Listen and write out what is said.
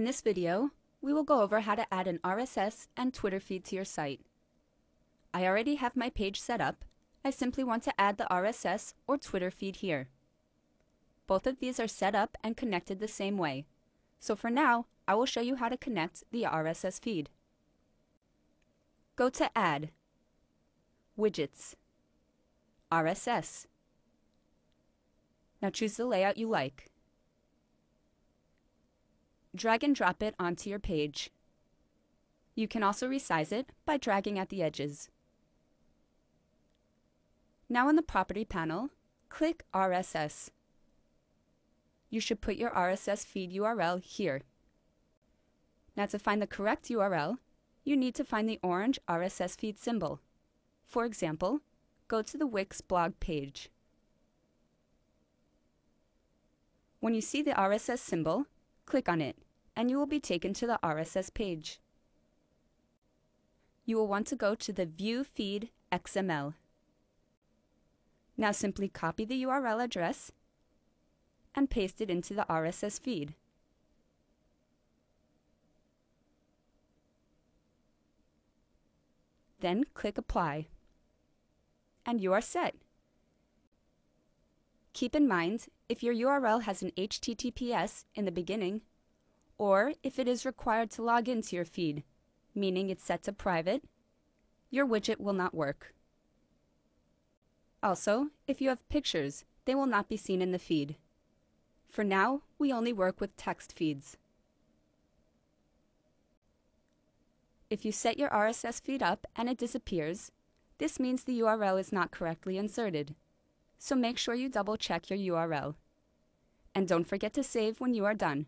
In this video, we will go over how to add an RSS and Twitter feed to your site. I already have my page set up. I simply want to add the RSS or Twitter feed here. Both of these are set up and connected the same way. So for now, I will show you how to connect the RSS feed. Go to Add, Widgets, RSS. Now choose the layout you like. Drag and drop it onto your page. You can also resize it by dragging at the edges. Now in the Property panel, click RSS. You should put your RSS feed URL here. Now to find the correct URL, you need to find the orange RSS feed symbol. For example, go to the Wix blog page. When you see the RSS symbol, click on it, and you will be taken to the RSS page. You will want to go to the View Feed XML. Now simply copy the URL address and paste it into the RSS feed. Then click Apply. And you are set. Keep in mind, if your URL has an HTTPS in the beginning, or if it is required to log into your feed, meaning it's set to private, your widget will not work. Also, if you have pictures, they will not be seen in the feed. For now, we only work with text feeds. If you set your RSS feed up and it disappears, this means the URL is not correctly inserted. So make sure you double check your URL. And don't forget to save when you are done.